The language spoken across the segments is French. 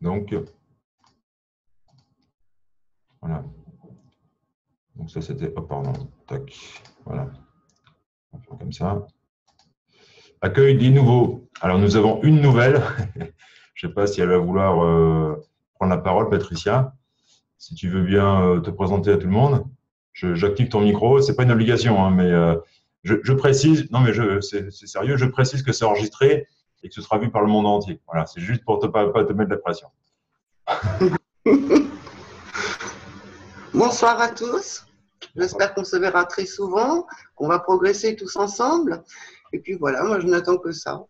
Donc, voilà. Donc ça, c'était, oh pardon, tac, voilà. On va faire comme ça. Accueil des nouveaux. Alors, nous avons une nouvelle. Je ne sais pas si elle va vouloir euh, prendre la parole, Patricia. Si tu veux bien euh, te présenter à tout le monde, j'active ton micro. Ce n'est pas une obligation, hein, mais euh, je, précise, non mais c'est sérieux, je précise que c'est enregistré et que ce sera vu par le monde entier. Voilà, c'est juste pour ne pas, pas te mettre la pression. Bonsoir à tous. J'espère qu'on se verra très souvent, qu'on va progresser tous ensemble. Et puis voilà, moi je n'attends que ça.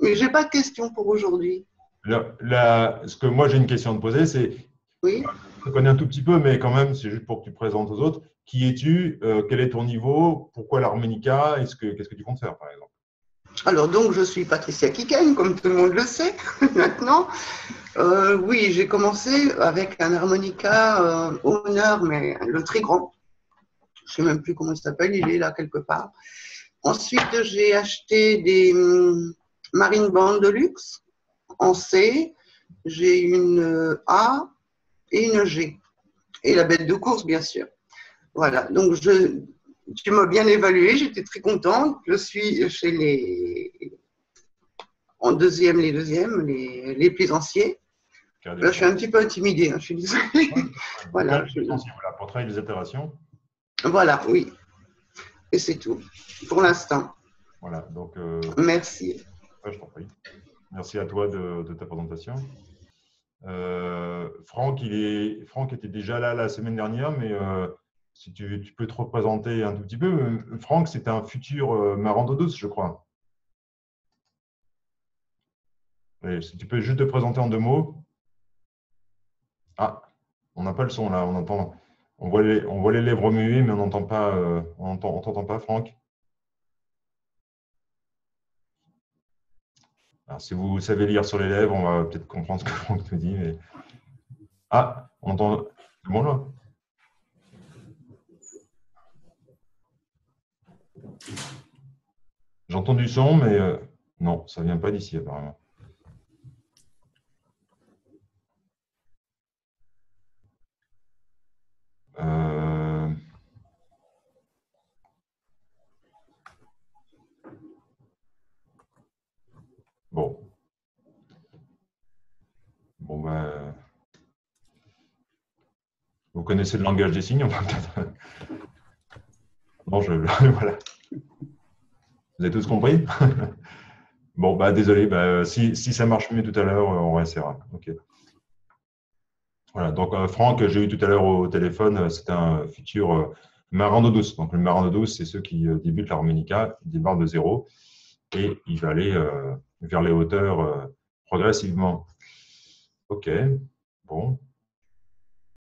Mais je n'ai pas de questions pour aujourd'hui. Ce que moi j'ai une question à te poser, c'est. Oui. Je te connais un tout petit peu, mais quand même, c'est juste pour que tu présentes aux autres. Qui es-tu euh, Quel est ton niveau Pourquoi l'harmonica Qu'est-ce que tu comptes faire, par exemple? Alors donc, je suis Patricia Kiken, comme tout le monde le sait maintenant. Euh, oui, j'ai commencé avec un harmonica euh, honneur, mais le très grand. Je ne sais même plus comment il s'appelle, il est là quelque part. Ensuite, j'ai acheté des hum, marine band de luxe en C. J'ai une A et une G. Et la bête de course, bien sûr. Voilà, donc je, tu m'as bien évalué, j'étais très contente. Je suis chez les. En deuxième, les deuxièmes, les, les plaisanciers. Là, je suis un petit peu intimidée, hein, je suis désolée. voilà. Pour travailler les itérations. Voilà, oui. Et c'est tout, pour l'instant. Voilà, donc. Euh, Merci. je t'en prie. Merci à toi de, ta présentation. Euh, Franck, il est, Franck était déjà là la semaine dernière, mais euh, si tu, peux te représenter un tout petit peu. Franck, c'est un futur euh, Marandodos, je crois. si tu peux juste te présenter en deux mots. Ah, on n'a pas le son là, on entend. On voit les, on voit les lèvres muées, mais on n'entend pas, euh, on t'entend pas, Franck. Alors, si vous savez lire sur les lèvres, on va peut-être comprendre ce que Franck nous dit. Ah, on entend. C'est bon là J'entends du son, mais euh, non, ça ne vient pas d'ici apparemment. Euh, bon. Bon, ben. Vous connaissez le langage des signes, Non, je. voilà. Vous avez tous compris? Bon, bah désolé, bah, si, ça marche mieux tout à l'heure, on restera. Ok. Voilà, donc euh, Franck, j'ai eu tout à l'heure au téléphone, euh, c'est un futur euh, marin d'eau douce. Donc le marin d'eau douce, c'est ceux qui débutent l'harmonica, ils démarrent de zéro et il va aller vers les hauteurs progressivement. Ok, bon.